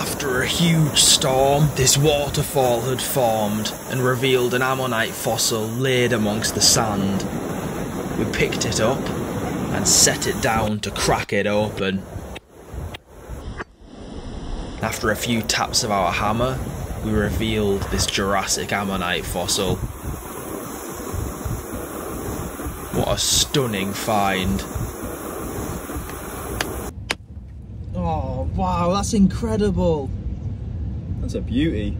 After a huge storm, this waterfall had formed and revealed an ammonite fossil laid amongst the sand. We picked it up and set it down to crack it open. After a few taps of our hammer, we revealed this Jurassic ammonite fossil. What a stunning find. Oh, wow, that's incredible. That's a beauty.